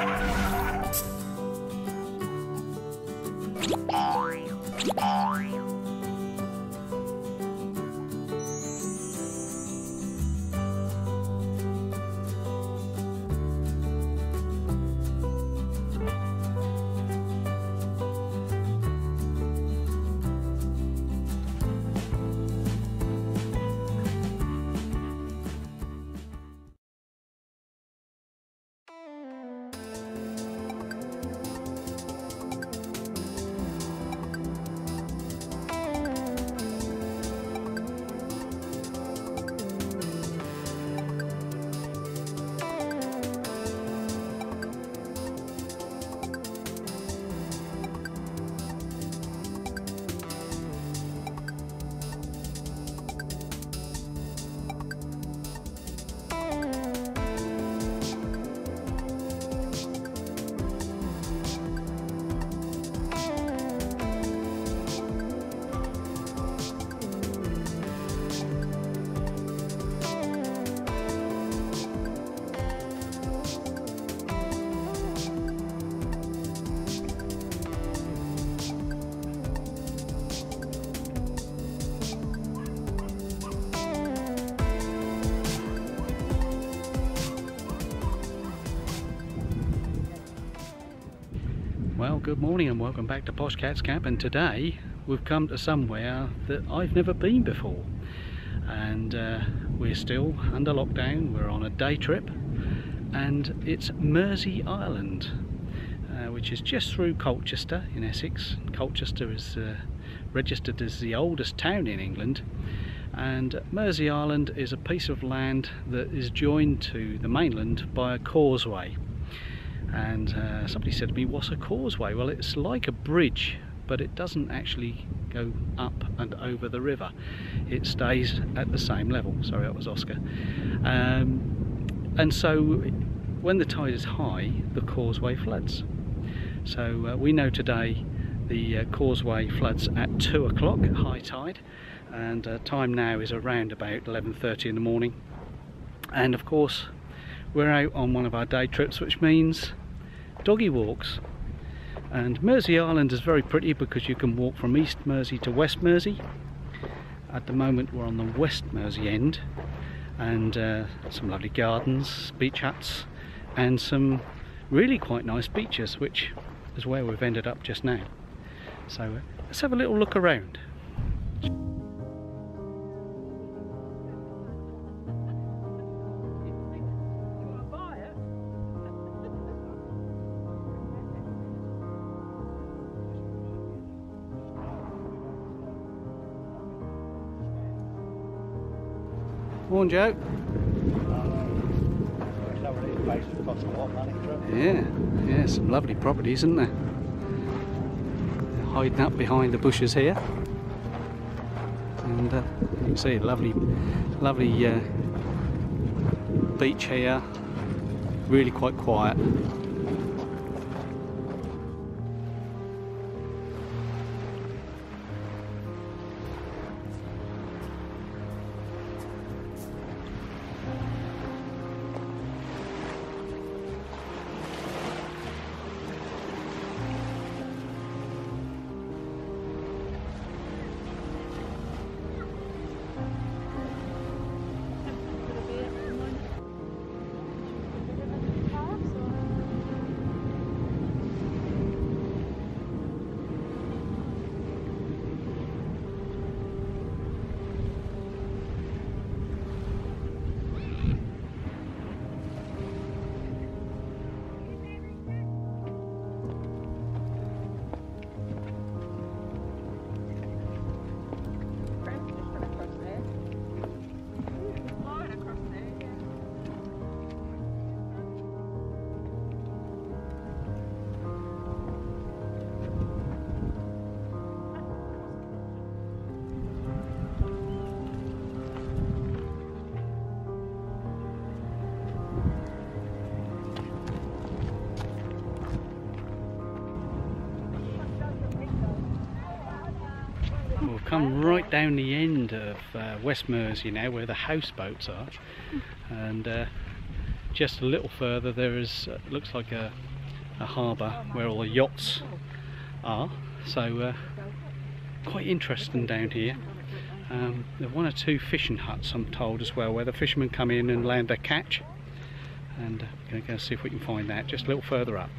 Thank. Well, good morning and welcome back to Posh Cats Camp. And today we've come to somewhere that I've never been before. And uh, we're still under lockdown. We're on a day trip, and it's Mersea Island, uh, which is just through Colchester in Essex. Colchester is uh, registered as the oldest town in England. And Mersea Island is a piece of land that is joined to the mainland by a causeway and uh, somebody said to me what's a causeway? Well it's like a bridge but it doesn't actually go up and over the river. It stays at the same level. Sorry that was Oscar. Um, and so when the tide is high the causeway floods. So uh, we know today the uh, causeway floods at 2 o'clock high tide and uh, time now is around about 11.30 in the morning. And of course we're out on one of our day trips which means doggy walks. And Mersea Island is very pretty because you can walk from East Mersea to West Mersea. At the moment we're on the West Mersea end. And uh, some lovely gardens, beach huts and some really quite nice beaches which is where we've ended up just now. So let's have a little look around Morning, Joe. Yeah, yeah, some lovely properties, isn't there? They're hiding up behind the bushes here, and uh, you can see a lovely, lovely uh, beach here. Really quite quiet. We've come right down the end of uh, West Mersea now where the houseboats are and uh, just a little further there is uh, looks like a a harbour where all the yachts are. So uh, quite interesting down here. Um, there are one or two fishing huts I'm told as well where the fishermen come in and land their catch and uh, I'm going to go see if we can find that just a little further up.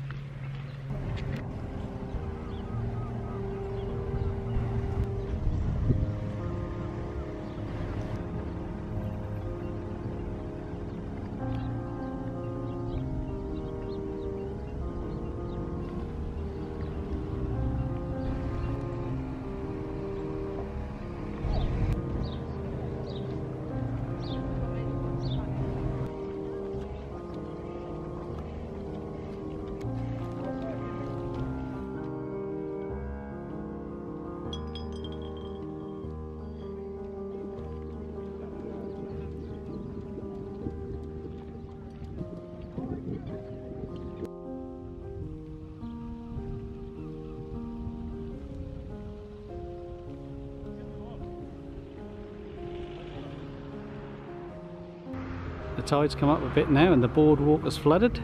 Tide's come up a bit now and the boardwalk has flooded.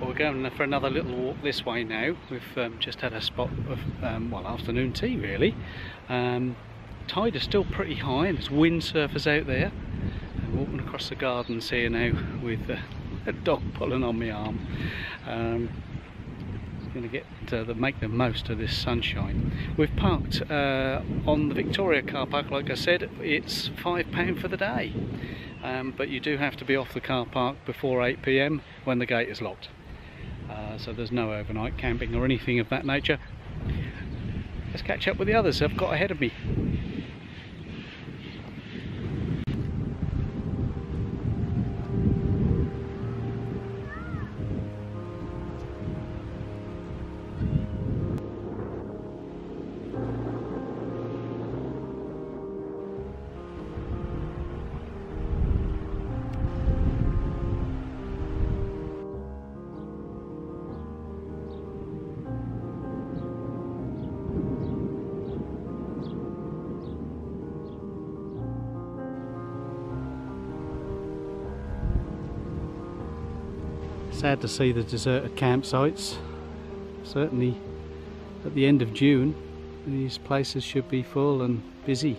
Well, we're going for another little walk this way now. We've um, just had a spot of, um, well, afternoon tea really. Um, tide is still pretty high and there's windsurfers out there. I'm walking across the gardens here now with uh, a dog pulling on my arm. Going to get uh, the, make the most of this sunshine. We've parked uh, on the Victoria car park, like I said, it's £5 for the day. Um, but you do have to be off the car park before 8pm when the gate is locked. Uh, so there's no overnight camping or anything of that nature. Let's catch up with the others I've got ahead of me. Sad to see the deserted campsites. Certainly at the end of June these places should be full and busy.